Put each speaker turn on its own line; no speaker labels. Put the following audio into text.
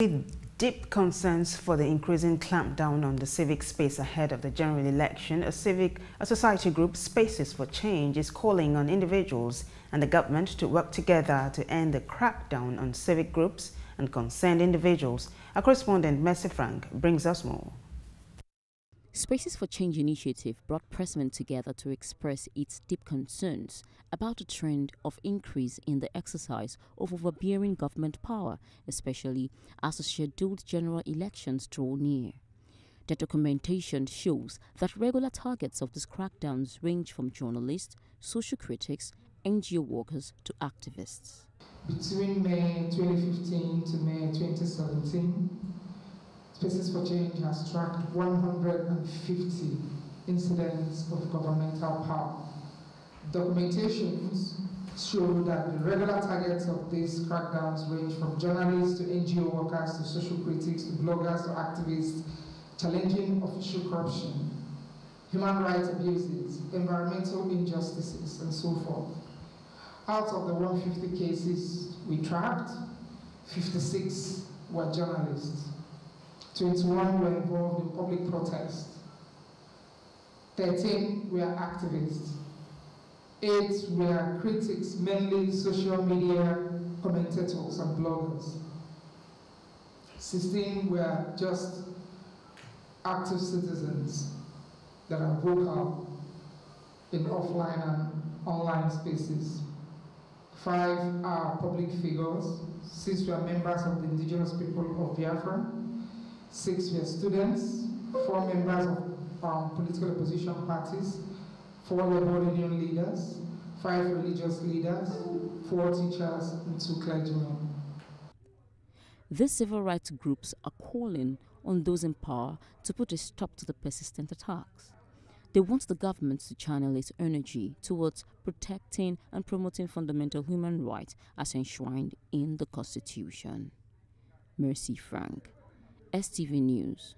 With deep concerns for the increasing clampdown on the civic space ahead of the general election, a civic a society group Spaces for Change is calling on individuals and the government to work together to end the crackdown on civic groups and concerned individuals. Our correspondent Mercy Frank brings us more.
Spaces for Change initiative brought pressmen together to express its deep concerns about a trend of increase in the exercise of overbearing government power, especially as the scheduled general elections draw near. The documentation shows that regular targets of these crackdowns range from journalists, social critics, NGO workers to activists.
Between May 2015 to May 2017, Spaces for Change has tracked 150 incidents of governmental power. Documentations show that the regular targets of these crackdowns range from journalists to NGO workers to social critics to bloggers to activists challenging official corruption, human rights abuses, environmental injustices, and so forth. Out of the 150 cases we tracked, 56 were journalists. 21 were involved in public protest. 13 were activists. 8 were critics, mainly social media commentators and bloggers. 16 were just active citizens that are vocal in offline and online spaces. Five are public figures. Six were members of the indigenous people of Biafra six were students, four members of um, political opposition parties, four labor union leaders, five religious leaders, four teachers, and two clergymen.
These civil rights groups are calling on those in power to put a stop to the persistent attacks. They want the government to channel its energy towards protecting and promoting fundamental human rights as enshrined in the Constitution. Mercy Frank. STV News.